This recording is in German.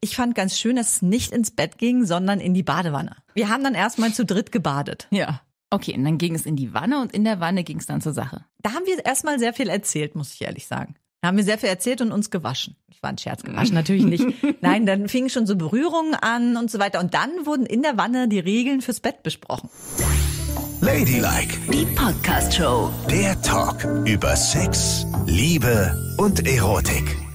Ich fand ganz schön, dass es nicht ins Bett ging, sondern in die Badewanne. Wir haben dann erstmal zu dritt gebadet. Ja. Okay, und dann ging es in die Wanne und in der Wanne ging es dann zur Sache. Da haben wir erstmal sehr viel erzählt, muss ich ehrlich sagen. Da haben wir sehr viel erzählt und uns gewaschen. Ich war ein Scherz gewaschen, natürlich nicht. Nein, dann fingen schon so Berührungen an und so weiter. Und dann wurden in der Wanne die Regeln fürs Bett besprochen. Ladylike, Die Podcast Show. der Talk über Sex, Liebe und Erotik.